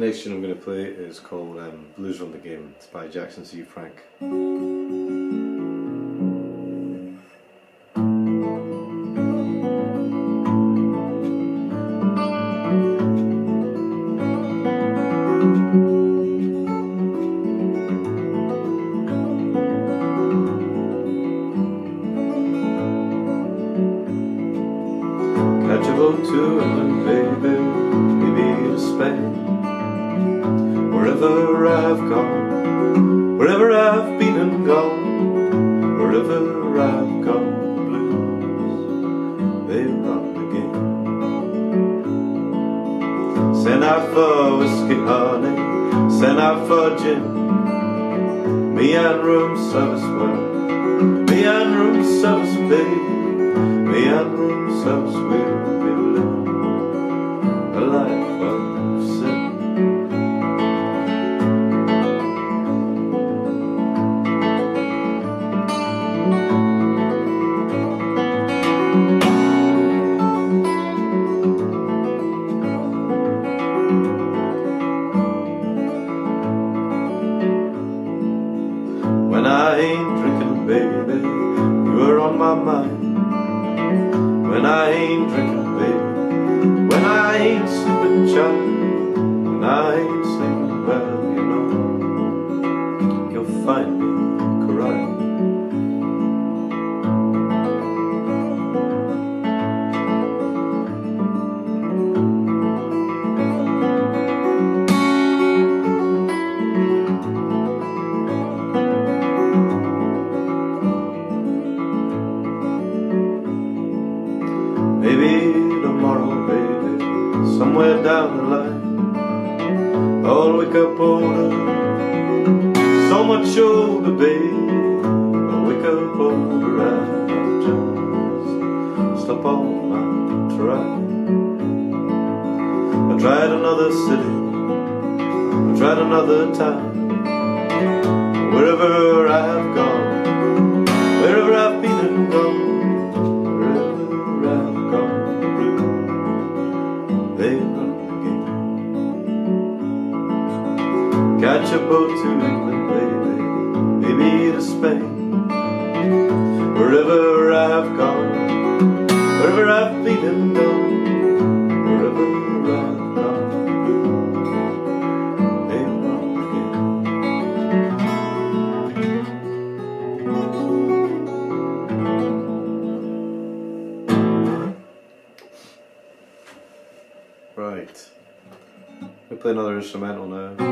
Next tune I'm going to play is called um, Blues Run the Game. It's by Jackson C. Frank. Wherever I've gone, wherever I've been and gone, wherever I've gone, blues, they run again. Send out for whiskey, honey, send out for gin, me and room service, well, me and room service, babe, me and room service, babe. fun. city. I tried another time. Wherever I have gone Wherever I've been and gone Wherever I've gone They run again. Catch a boat to England, baby. Maybe to Spain. Wherever I've gone Wherever I've been and gone. of cement.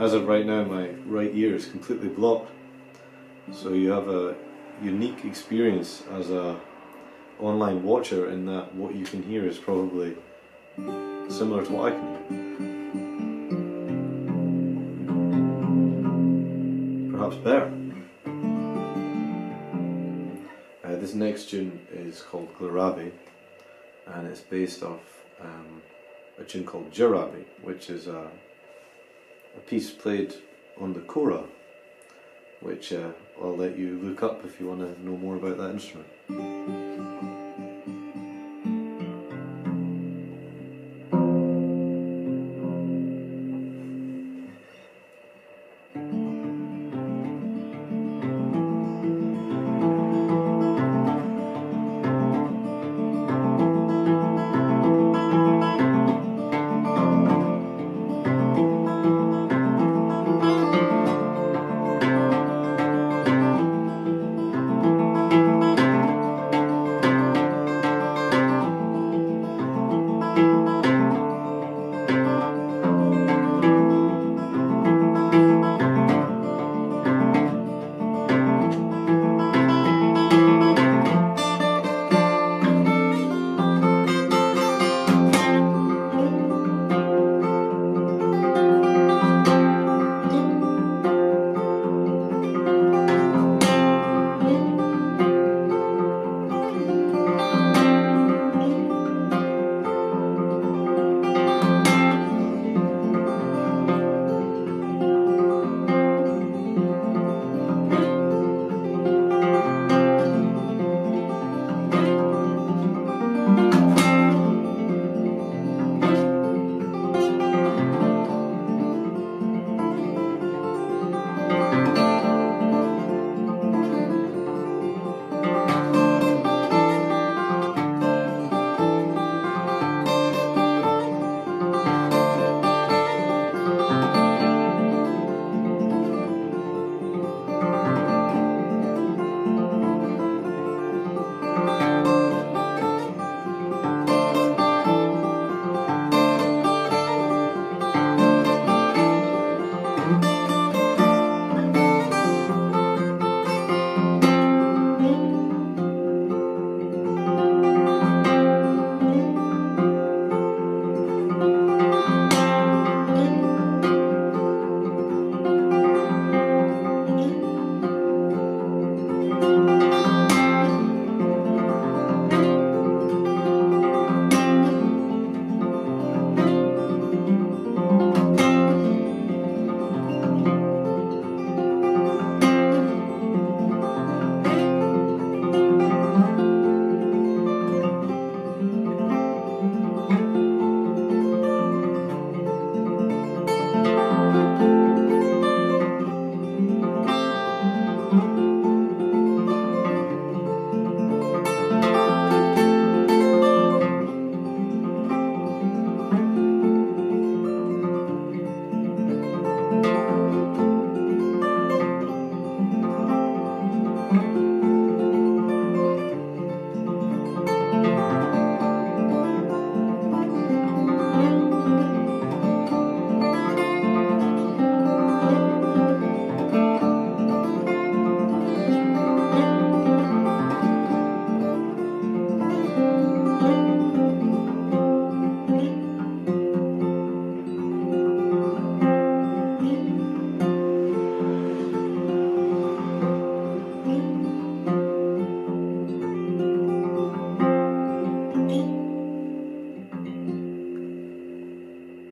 As of right now, my right ear is completely blocked. So you have a unique experience as a online watcher in that what you can hear is probably similar to what I can hear. Perhaps better. Uh, this next tune is called Glarabi and it's based off um, a tune called Jarabi, which is a a piece played on the kora, which uh, I'll let you look up if you want to know more about that instrument.